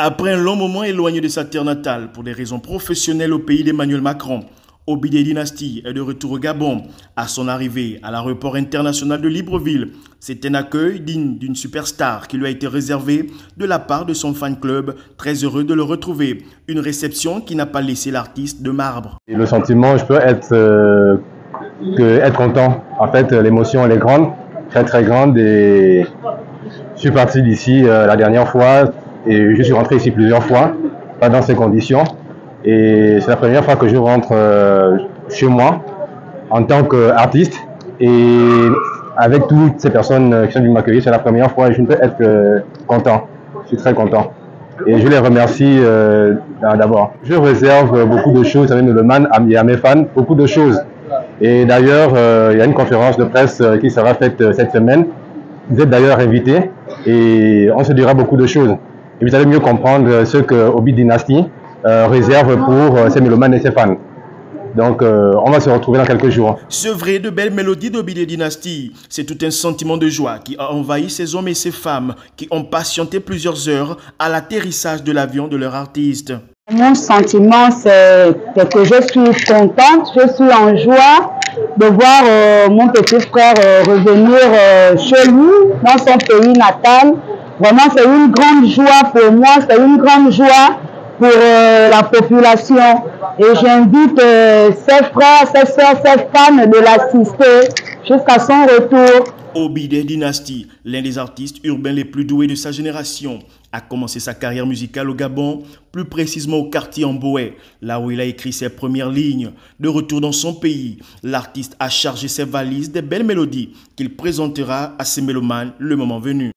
Après un long moment éloigné de sa terre natale pour des raisons professionnelles au pays d'Emmanuel Macron, Obidé Dynasty est de retour au Gabon. À son arrivée à l'aéroport international de Libreville, c'est un accueil digne d'une superstar qui lui a été réservé de la part de son fan club, très heureux de le retrouver. Une réception qui n'a pas laissé l'artiste de marbre. le sentiment, je peux être, euh, être content. En fait, l'émotion elle est grande, très très grande et je suis parti d'ici euh, la dernière fois je suis rentré ici plusieurs fois, pas dans ces conditions. Et c'est la première fois que je rentre euh, chez moi en tant qu'artiste. Et avec toutes ces personnes euh, qui sont venues m'accueillir, c'est la première fois et je ne peux être content. Je suis très content. Et je les remercie euh, d'abord. Je réserve beaucoup de choses man et à mes fans, beaucoup de choses. Et d'ailleurs, il y a une conférence de presse qui sera faite cette semaine. Vous êtes d'ailleurs invité et on se dira beaucoup de choses et vous allez mieux comprendre ce que Obi Dynasty euh, réserve pour euh, ses mélomanes et ses fans. Donc, euh, on va se retrouver dans quelques jours. Ce vrai de belles mélodies d'Obi Dynasty, c'est tout un sentiment de joie qui a envahi ces hommes et ces femmes qui ont patienté plusieurs heures à l'atterrissage de l'avion de leur artiste. Mon sentiment, c'est que je suis contente, je suis en joie de voir mon petit frère revenir chez lui, dans son pays natal, Vraiment, c'est une grande joie pour moi, c'est une grande joie pour euh, la population. Et j'invite euh, ses frères, ses soeurs, ses fans de l'assister jusqu'à son retour. Obide Dynasty, l'un des artistes urbains les plus doués de sa génération, a commencé sa carrière musicale au Gabon, plus précisément au quartier Amboé, là où il a écrit ses premières lignes. De retour dans son pays, l'artiste a chargé ses valises des belles mélodies qu'il présentera à ses mélomanes le moment venu.